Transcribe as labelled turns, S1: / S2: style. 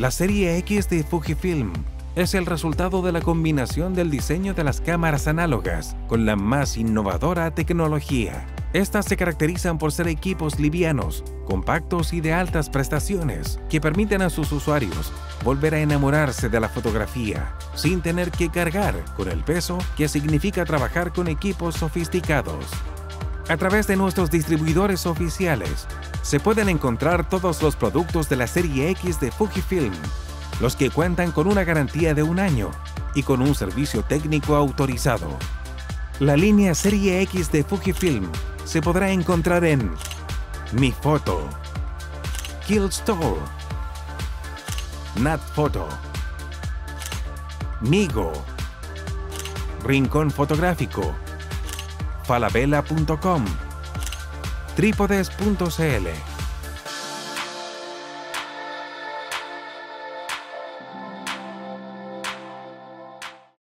S1: La serie X de Fujifilm es el resultado de la combinación del diseño de las cámaras análogas con la más innovadora tecnología. Estas se caracterizan por ser equipos livianos, compactos y de altas prestaciones, que permiten a sus usuarios volver a enamorarse de la fotografía sin tener que cargar con el peso que significa trabajar con equipos sofisticados. A través de nuestros distribuidores oficiales, se pueden encontrar todos los productos de la serie X de Fujifilm, los que cuentan con una garantía de un año y con un servicio técnico autorizado. La línea serie X de Fujifilm se podrá encontrar en Mi Foto, Kill Store, Nat Photo, Migo, Rincón Fotográfico, falabella.com, trípodes.cl